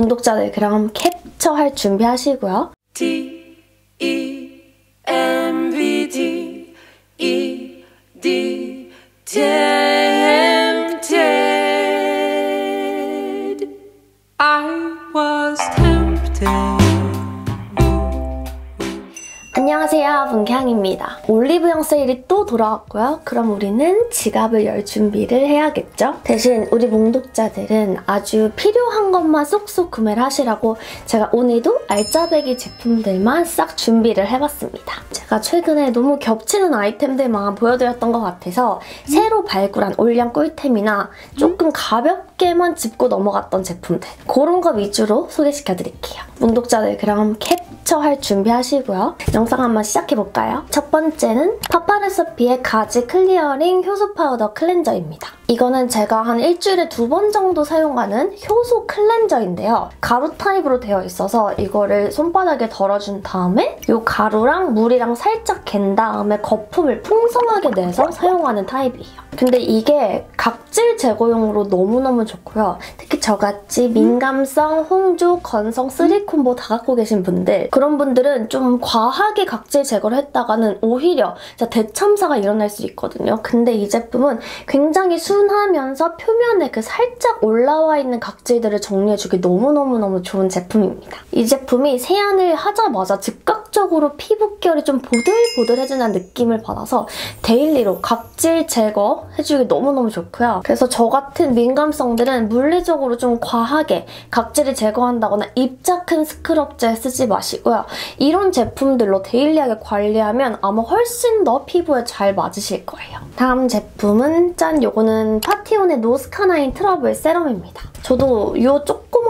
문독자들 그럼 캡처할 준비 하시고요. T E M V D E D tempted. 안녕하세요 문캉입니다. 올리브영 세일이 또 돌아왔고요. 그럼 우리는 지갑을 열 준비를 해야겠죠? 대신 우리 몽독자들은 아주 필요한 것만 쏙쏙 구매를 하시라고 제가 오늘도 알짜배기 제품들만 싹 준비를 해봤습니다. 제가 최근에 너무 겹치는 아이템들만 보여드렸던 것 같아서 새로 발굴한 올영 꿀템이나 조금 가볍게 만 짚고 넘어갔던 제품들 그런 거 위주로 소개시켜드릴게요. 몽독자들 그럼 캡처할 준비하시고요. 영상 한번 시작해볼까요? 첫 번째는 파파레서피의 가지 clearing 효소 파우더 클렌저입니다. 이거는 제가 한 일주일에 두 번 정도 사용하는 효소 클렌저인데요. 가루 타입으로 되어 있어서 이거를 손바닥에 덜어준 다음에 이 가루랑 물이랑 살짝 갠 다음에 거품을 풍성하게 내서 사용하는 타입이에요. 근데 이게 각질 제거용으로 너무너무 좋고요. 특히 저같이 민감성, 홍조, 건성, 쓰리콤보 다 갖고 계신 분들 그런 분들은 좀 과하게 각질 제거를 했다가는 오히려 대참사가 일어날 수 있거든요. 근데 이 제품은 굉장히 순하면서 표면에 그 살짝 올라와 있는 각질들을 정리해주기 너무너무너무 좋은 제품입니다. 이 제품이 세안을 하자마자 즉각 적으로 피부결이 좀 보들보들해지는 느낌을 받아서 daily로 각질 제거 해주기 너무너무 좋고요. 그래서 저 같은 민감성들은 물리적으로 좀 과하게 각질을 제거한다거나 입자 큰 스크럽젤 쓰지 마시고요. 이런 제품들로 daily하게 관리하면 아마 훨씬 더 피부에 잘 맞으실 거예요. 다음 제품은 짠! 요거는 파티온의 노스카나인 트러블 세럼입니다. 저도 이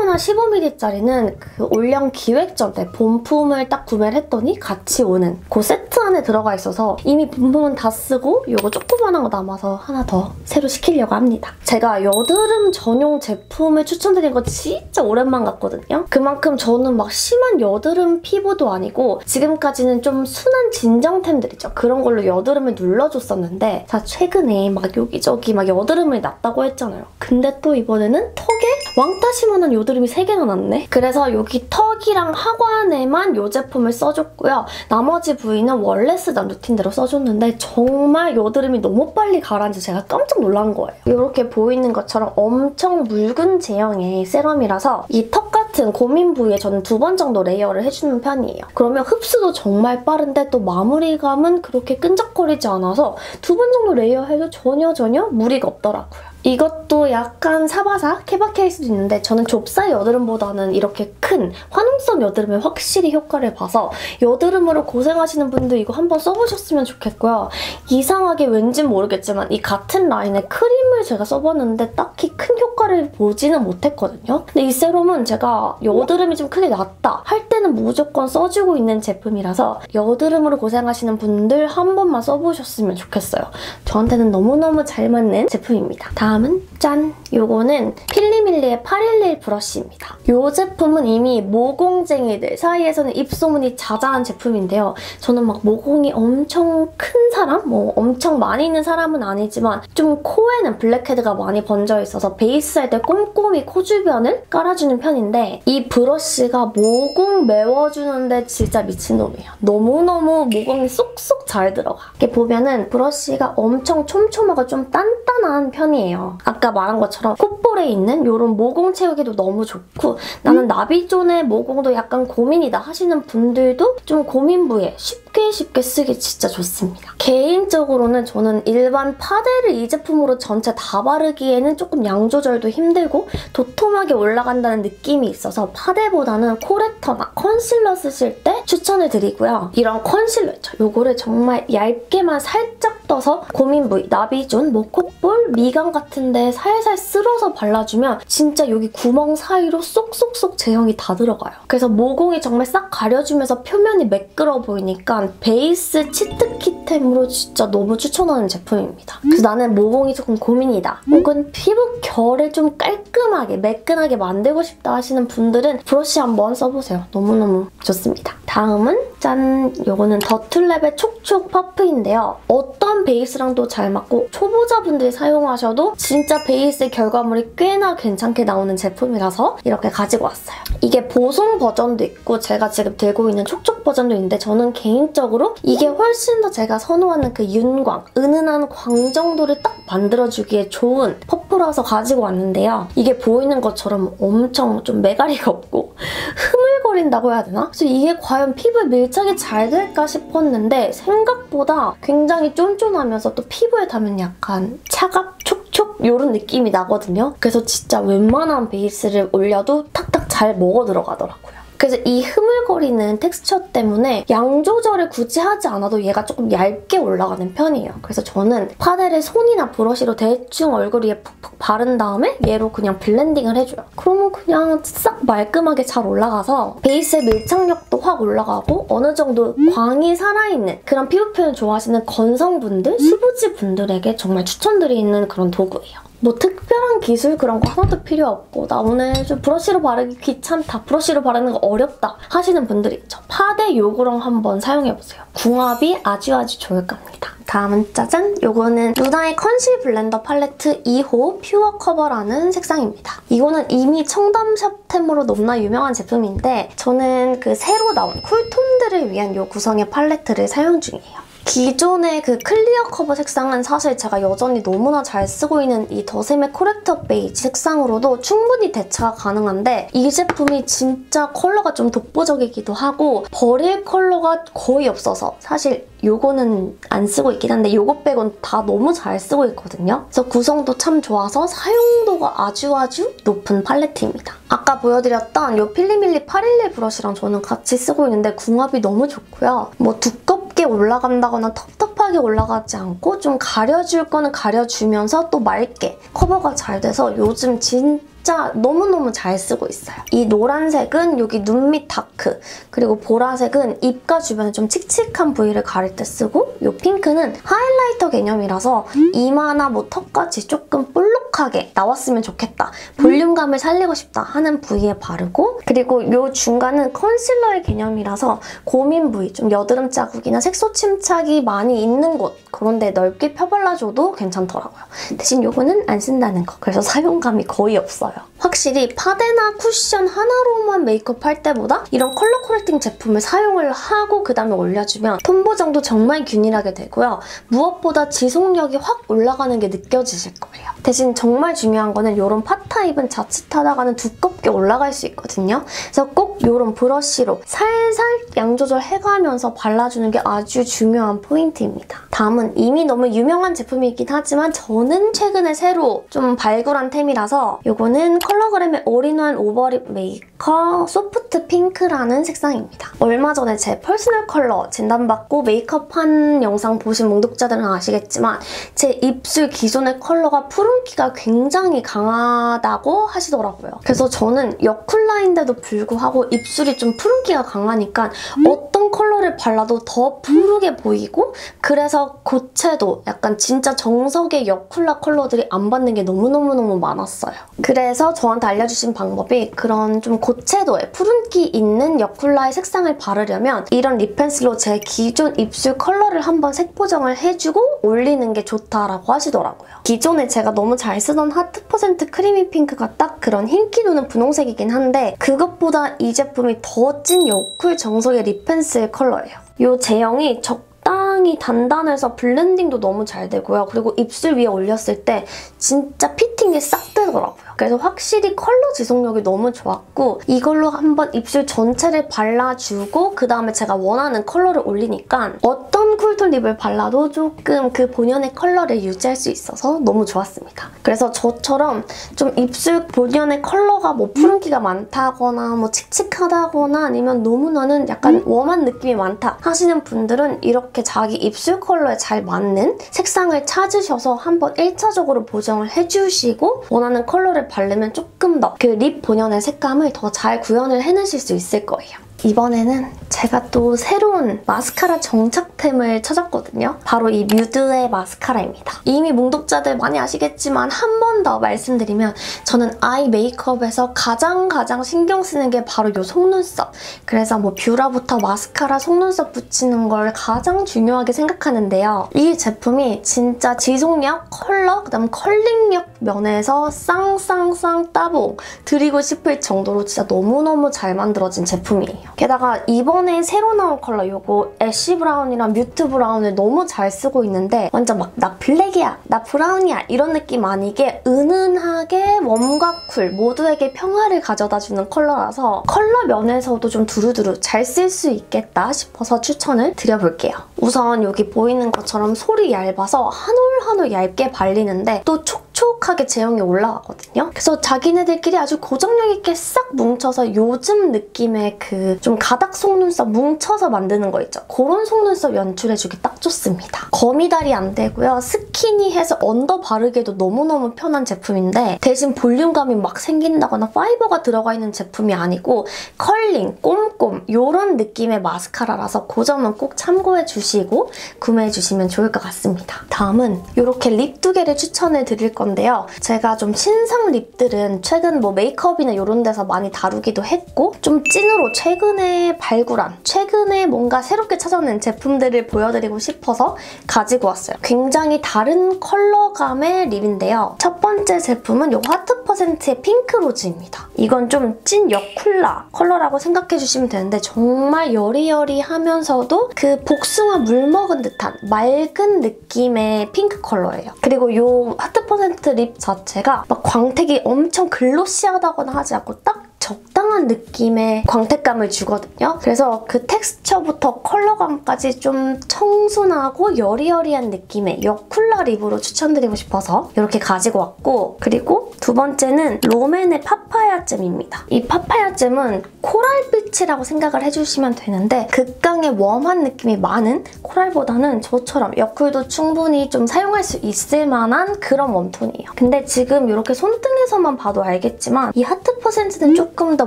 조그만한 15ml짜리는 그 올영 기획전 때 본품을 딱 구매를 했더니 같이 오는 그 세트 안에 들어가 있어서 이미 본품은 다 쓰고 이거 조그만한 거 남아서 하나 더 새로 시키려고 합니다. 제가 여드름 전용 제품을 추천드린 거 진짜 오랜만 같거든요. 그만큼 저는 막 심한 여드름 피부도 아니고 지금까지는 좀 순한 진정템들이죠. 그런 걸로 여드름을 눌러줬었는데 자 최근에 막 여기저기 막 여드름을 났다고 했잖아요. 근데 또 이번에는 턱에 왕따시만한 여드름이 3개나 났네? 그래서 여기 턱이랑 하관에만 이 제품을 써줬고요. 나머지 부위는 원래 쓰던 루틴대로 써줬는데 정말 여드름이 너무 빨리 가라앉아 제가 깜짝 놀란 거예요. 이렇게 보이는 것처럼 엄청 묽은 제형의 세럼이라서 이 턱 같은 고민 부위에 저는 두 번 정도 layer를 해주는 편이에요. 그러면 흡수도 정말 빠른데 또 마무리감은 그렇게 끈적거리지 않아서 두 번 정도 레이어해도 전혀 전혀 무리가 없더라고요. 이것도 약간 사바사 케바케일 수도 있는데 저는 좁쌀 여드름보다는 이렇게 큰 화농성 여드름에 확실히 효과를 봐서 여드름으로 고생하시는 분들 이거 한번 써보셨으면 좋겠고요. 이상하게 왠지 모르겠지만 이 같은 라인의 크림을 제가 써봤는데 딱히 큰 효과를 보지는 못했거든요. 근데 이 세럼은 제가 여드름이 좀 크게 났다 할 때는 무조건 써주고 있는 제품이라서 여드름으로 고생하시는 분들 한 번만 써보셨으면 좋겠어요. 저한테는 너무너무 잘 맞는 제품입니다. 다음은 짠! 요거는 필리밀리의 811 브러쉬입니다. 이 제품은 이미 모공쟁이들 사이에서는 입소문이 자자한 제품인데요. 저는 막 모공이 엄청 큰 사람? 뭐 엄청 많이 있는 사람은 아니지만 좀 코에는 블랙헤드가 많이 번져 있어서 베이스 할 때 꼼꼼히 코 주변을 깔아주는 편인데 이 브러쉬가 모공 메워주는데 진짜 미친놈이에요. 너무너무 모공이 쏙쏙 잘 들어가. 이렇게 보면은 브러쉬가 엄청 촘촘하고 좀 단단한 편이에요. 아까 말한 것처럼 콧볼에 있는 이런 모공 채우기도 너무 좋고 나는 나비존의 모공도 약간 고민이다 하시는 분들도 좀 고민 부위에 쉽게 쉽게 쓰기 진짜 좋습니다. 개인적으로는 저는 일반 파데를 이 제품으로 전체 다 바르기에는 조금 양 조절도 힘들고 도톰하게 올라간다는 느낌이 있어서 파데보다는 corrector나 컨실러 쓰실 때 추천을 드리고요. 이런 컨실러 있죠. 요거를 정말 얇게만 살짝 떠서 고민 부위, 나비존, 뭐 콧볼, 미간 같은 데 살살 쓸어서 발라주면 진짜 여기 구멍 사이로 쏙쏙쏙 제형이 다 들어가요. 그래서 모공이 정말 싹 가려주면서 표면이 매끄러 보이니까 베이스 치트키템으로 진짜 너무 추천하는 제품입니다. 그래서 나는 모공이 조금 고민이다. 혹은 피부 결을 좀 깔끔하게 매끈하게 만들고 싶다 하시는 분들은 브러쉬 한번 써보세요. 너무너무 좋습니다. 다음은 짠! 요거는 더툴랩의 촉촉 퍼프인데요. 어떤 베이스랑도 잘 맞고 초보자분들이 사용하셔도 진짜 베이스 결과물이 꽤나 괜찮게 나오는 제품이라서 이렇게 가지고 왔어요. 이게 보송 버전도 있고 제가 지금 들고 있는 촉촉 버전도 있는데 저는 개인적으로 이게 훨씬 더 제가 선호하는 그 윤광, 은은한 광 정도를 딱 만들어주기에 좋은 퍼프라서 가지고 왔는데요. 이게 보이는 것처럼 엄청 좀 매가리가 없고 흐물거린다고 해야 되나? 그래서 이게 과연 피부에 밀착이 잘 될까 싶었는데 생각보다 굉장히 쫀쫀하면서 또 피부에 닿으면 약간 차갑, 촉촉 이런 느낌이 나거든요. 그래서 진짜 웬만한 베이스를 올려도 탁탁 잘 먹어 들어가더라고요. 그래서 이 흐물거리는 텍스처 때문에 양 조절을 굳이 하지 않아도 얘가 조금 얇게 올라가는 편이에요. 그래서 저는 파데를 손이나 브러쉬로 대충 얼굴 위에 푹푹 바른 다음에 얘로 그냥 블렌딩을 해줘요. 그러면 그냥 싹 말끔하게 잘 올라가서 베이스의 밀착력도 확 올라가고 어느 정도 광이 살아있는 그런 피부 표현 좋아하시는 건성분들, 수부지 분들에게 정말 추천드리는 그런 도구예요. 뭐 특별한 기술 그런 거 하나도 필요 없고 나 오늘 좀 브러쉬로 바르기 귀찮다, 브러쉬로 바르는 거 어렵다 하시는 분들이 있죠. 파데 요거랑 한번 사용해보세요. 궁합이 아주 아주 좋을 겁니다. 다음은 짜잔! 요거는 루나의 Conceal Blender Palette 2호 Pure Cover라는 색상입니다. 이거는 이미 청담샵템으로 너무나 유명한 제품인데 저는 그 새로 나온 cool tone들을 위한 요 구성의 팔레트를 사용 중이에요. 기존의 그 Clear Cover 색상은 사실 제가 여전히 너무나 잘 쓰고 있는 이 더샘의 Corrector Beige 색상으로도 충분히 대체가 가능한데 이 제품이 진짜 컬러가 좀 독보적이기도 하고 버릴 컬러가 거의 없어서 사실 요거는 안 쓰고 있긴 한데 요거 빼곤 다 너무 잘 쓰고 있거든요. 그래서 구성도 참 좋아서 사용도가 아주 아주 높은 팔레트입니다. 아까 보여드렸던 요 필리밀리 811 브러쉬랑 저는 같이 쓰고 있는데 궁합이 너무 좋고요. 뭐 두껍게 올라간다거나 텁텁하게 올라가지 않고 좀 가려줄 거는 가려주면서 또 맑게 커버가 잘 돼서 요즘 진 진짜 너무너무 잘 쓰고 있어요. 이 노란색은 여기 눈 밑 다크, 그리고 보라색은 입가 주변에 좀 칙칙한 부위를 가릴 때 쓰고 이 핑크는 하이라이터 개념이라서 이마나 뭐 턱까지 조금 볼록하게 나왔으면 좋겠다. 볼륨감을 살리고 싶다 하는 부위에 바르고 그리고 이 중간은 컨실러의 개념이라서 고민 부위, 좀 여드름 자국이나 색소 침착이 많이 있는 곳 그런 데 넓게 펴발라줘도 괜찮더라고요. 대신 이거는 안 쓴다는 거. 그래서 사용감이 거의 없어요. 확실히 파데나 쿠션 하나로만 메이크업 할 때보다 이런 color correcting 제품을 사용을 하고 그 다음에 올려주면 톤 보정도 정말 균일하게 되고요. 무엇보다 지속력이 확 올라가는 게 느껴지실 거예요. 대신 정말 중요한 거는 이런 pot type은 자칫하다가는 두껍게 올라갈 수 있거든요. 그래서 꼭 이런 브러쉬로 살살 양 조절해가면서 발라주는 게 아주 중요한 포인트입니다. 다음은 이미 너무 유명한 제품이긴 하지만 저는 최근에 새로 좀 발굴한 템이라서 이거는 컬러그램의 All-in-one Over Lip Maker Soft Pink라는 색상입니다. 얼마 전에 제 personal color 진단받고 메이크업한 영상 보신 몽독자들은 아시겠지만 제 입술 기존의 컬러가 푸른기가 굉장히 강하다고 하시더라고요. 그래서 저는 여쿨라인데도 불구하고 입술이 좀 푸른기가 강하니까 어떤 컬러를 발라도 더 푸르게 보이고 그래서 고채도 약간 진짜 정석의 여쿨라 컬러들이 안 받는 게 너무너무너무 많았어요. 그래서 저한테 알려주신 방법이 그런 좀 고채도의 푸른기 있는 여쿨라의 색상을 바르려면 이런 lip pencil로 제 기존 입술 컬러를 한번 색 보정을 해주고 올리는 게 좋다라고 하시더라고요. 기존에 제가 너무 잘 쓰던 하트 퍼센트 Creamy Pink가 딱 그런 흰기 도는 분홍색이긴 한데 그것보다 이 제품이 더 찐 여쿨 정석의 lip pencil 컬러예요. 이 제형이 적당히 단단해서 blending도 너무 잘 되고요. 그리고 입술 위에 올렸을 때 진짜 fitting이 싹 되더라고요. 그래서 확실히 컬러 지속력이 너무 좋았고 이걸로 한번 입술 전체를 발라주고 그다음에 제가 원하는 컬러를 올리니까 어떤 cool tone lip을 발라도 조금 그 본연의 컬러를 유지할 수 있어서 너무 좋았습니다. 그래서 저처럼 좀 입술 본연의 컬러가 뭐 푸른기가 많다거나 뭐 칙칙하다거나 아니면 너무 나는 약간 warm한 느낌이 많다 하시는 분들은 이렇게 자기 입술 컬러에 잘 맞는 색상을 찾으셔서 한번 1차적으로 보정을 해주시고 원하는 컬러를 바르면 조금 더 그 lip 본연의 색감을 더 잘 구현을 해내실 수 있을 거예요. 이번에는 제가 또 새로운 마스카라 정착템을 찾았거든요. 바로 이 뮤드의 마스카라입니다. 이미 몽독자들 많이 아시겠지만 한 번 더 말씀드리면 저는 eye makeup에서 가장 가장 신경 쓰는 게 바로 이 속눈썹. 그래서 뭐 뷰라부터 마스카라, 속눈썹 붙이는 걸 가장 중요하게 생각하는데요. 이 제품이 진짜 지속력, 컬러, 그다음 curling력 면에서 쌍쌍쌍 따봉 드리고 싶을 정도로 진짜 너무너무 잘 만들어진 제품이에요. 게다가 이번에 새로 나온 컬러 이거 Ash Brown이랑 Mute Brown을 너무 잘 쓰고 있는데 완전 막 나 블랙이야, 나 브라운이야 이런 느낌 아니게 은은하게 warm과 cool 모두에게 평화를 가져다주는 컬러라서 컬러 면에서도 좀 두루두루 잘 쓸 수 있겠다 싶어서 추천을 드려볼게요. 우선 여기 보이는 것처럼 솔이 얇아서 한 올 한 올 얇게 발리는데 또 촉 촉하게 제형이 올라가거든요. 그래서 자기네들끼리 아주 고정력 있게 싹 뭉쳐서 요즘 느낌의 그 좀 가닥 속눈썹 뭉쳐서 만드는 거 있죠. 그런 속눈썹 연출해주기 딱 좋습니다. 거미다리 안 되고요. 스키니해서 under 바르기에도 너무너무 편한 제품인데 대신 볼륨감이 막 생긴다거나 fiber가 들어가 있는 제품이 아니고 컬링, 꼼꼼 이런 느낌의 마스카라라서 그 점은 꼭 참고해 주시고 구매해 주시면 좋을 것 같습니다. 다음은 이렇게 lip 두 개를 추천을 드릴 건데 요. 제가 좀 신상 lip들은 최근 뭐 메이크업이나 이런 데서 많이 다루기도 했고 좀 찐으로 최근에 발굴한 최근에 뭔가 새롭게 찾아낸 제품들을 보여드리고 싶어서 가지고 왔어요. 굉장히 다른 컬러감의 lip인데요. 첫 번째 제품은 이 하트 퍼센트의 핑크 로즈입니다. 이건 좀 찐 여쿨라 컬러라고 생각해 주시면 되는데 정말 여리여리하면서도 그 복숭아 물 먹은 듯한 맑은 느낌의 핑크 컬러예요. 그리고 이 하트 퍼센트 lip 자체가 막 광택이 엄청 glossy하다거나 하지 않고 딱 적당한 느낌의 광택감을 주거든요. 그래서 그 텍스처부터 컬러감까지 좀 청순하고 여리여리한 느낌의 여쿨라 lip으로 추천드리고 싶어서 이렇게 가지고 왔고 그리고 두 번째는 롬앤의 파파야 잼입니다. 이 파파야 잼은 코랄빛이라고 생각을 해주시면 되는데 극강의 warm한 느낌이 많은 코랄보다는 저처럼 여쿨도 충분히 좀 사용할 수 있을 만한 그런 warm tone이에요. 근데 지금 이렇게 손등에서만 봐도 알겠지만 이 하트 퍼센트는 조금 더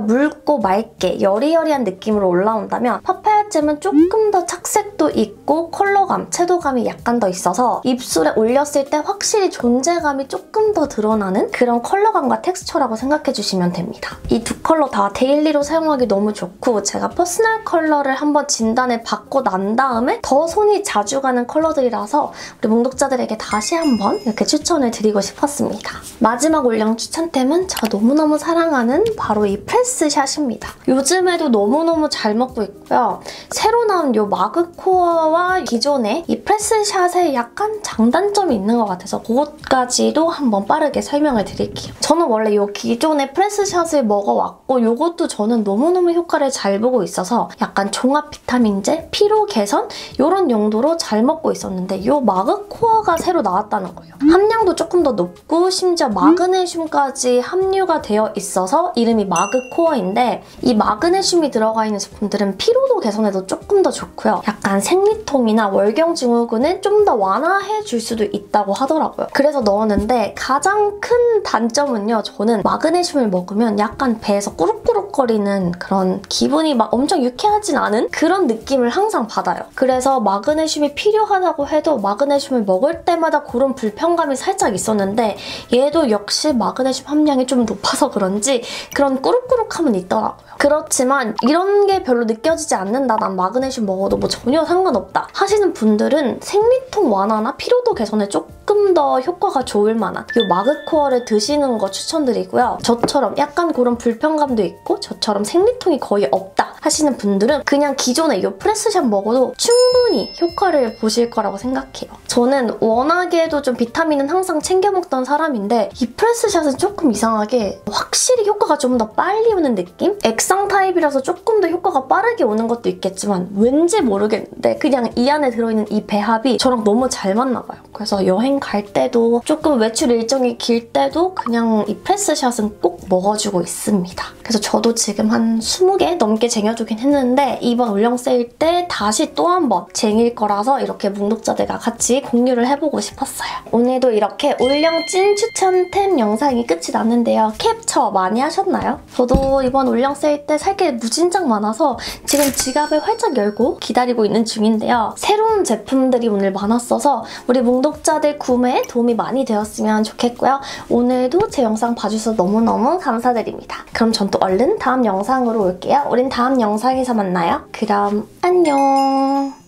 묽고 맑게 여리여리한 느낌으로 올라온다면 파파야 잼은 조금 더 착색도 있고 컬러감, 채도감이 약간 더 있어서 입술에 올렸을 때 확실히 존재감이 조금 더 드러나는 그런 컬러감과 텍스처라고 생각해주시면 됩니다. 이 두 컬러 다 daily로 사용하기 너무 좋고 제가 personal color를 한번 진단을 받고 난 다음에 더 손이 자주 가는 컬러들이라서 우리 몽독자들에게 다시 한번 이렇게 추천을 드리고 싶었습니다. 마지막 올영 추천템은 제가 너무너무 사랑하는 바로 이 프레스샷입니다. 요즘에도 너무너무 잘 먹고 있고요. 새로 나온 이 마그코어와 기존의 이 프레스샷에 약간 장단점이 있는 것 같아서 그것까지도 한번 빠르게 설명을 드릴게요. 저는 원래 이 기존의 프레스샷을 먹어왔고 이것도 저는 너무너무 효과를 잘 보고 있어서 약간 종합 비타민제, 피로 개선 이런 용도로 잘 먹고 있었는데 이 마그코어가 새로 나왔다는 거예요. 함량도 조금 더 높고 심지어 마그네슘까지 함유가 되어 있어서 이름이 마그 코어인데 이 마그네슘이 들어가 있는 제품들은 피로도 개선에도 조금 더 좋고요. 약간 생리통이나 월경 증후군을 좀더 완화해 줄 수도 있다고 하더라고요. 그래서 넣었는데 가장 큰 단점은요. 저는 마그네슘을 먹으면 약간 배에서 꾸룩꾸룩거리는 그런 기분이 막 엄청 유쾌하진 않은 그런 느낌을 항상 받아요. 그래서 마그네슘이 필요하다고 해도 마그네슘을 먹을 때마다 그런 불편감이 살짝 있었는데 얘도 역시 마그네슘 함량이 좀 높아서 그런지 그런 꾸룩 꾸룩함은 있더라고요. 그렇지만 이런 게 별로 느껴지지 않는다. 난 마그네슘 먹어도 뭐 전혀 상관없다. 하시는 분들은 생리통 완화나 피로도 개선에 조금 더 효과가 좋을 만한 이 마그코어를 드시는 거 추천드리고요. 저처럼 약간 그런 불편감도 있고 저처럼 생리통이 거의 없다 하시는 분들은 그냥 기존의 이 프레스샷 먹어도 충분히 효과를 보실 거라고 생각해요. 저는 워낙에도 좀 비타민은 항상 챙겨 먹던 사람인데 이 프레스샷은 조금 이상하게 확실히 효과가 좀 더 빨리 오는 느낌? 액상 타입이라서 조금 더 효과가 빠르게 오는 것도 있겠지만 왠지 모르겠는데 그냥 이 안에 들어있는 이 배합이 저랑 너무 잘 맞나 봐요. 그래서 여행 갈 때도 조금 외출 일정이 길 때도 그냥 이 프레스샷은 꼭 먹어주고 있습니다. 그래서 저도 지금 한 20개 넘게 쟁여 알려주긴 했는데 이번 올영 세일 때 다시 또 한 번 쟁일 거라서 이렇게 뭉독자들과 같이 공유를 해보고 싶었어요. 오늘도 이렇게 올영 찐 추천템 영상이 끝이 났는데요. 캡처 많이 하셨나요? 저도 이번 올영 세일 때 살 게 무진장 많아서 지금 지갑을 활짝 열고 기다리고 있는 중인데요. 새로운 제품들이 오늘 많았어서 우리 뭉독자들 구매에 도움이 많이 되었으면 좋겠고요. 오늘도 제 영상 봐주셔서 너무너무 감사드립니다. 그럼 전 또 얼른 다음 영상으로 올게요. 우린 다음 영상에서 만나요. 그럼 안녕.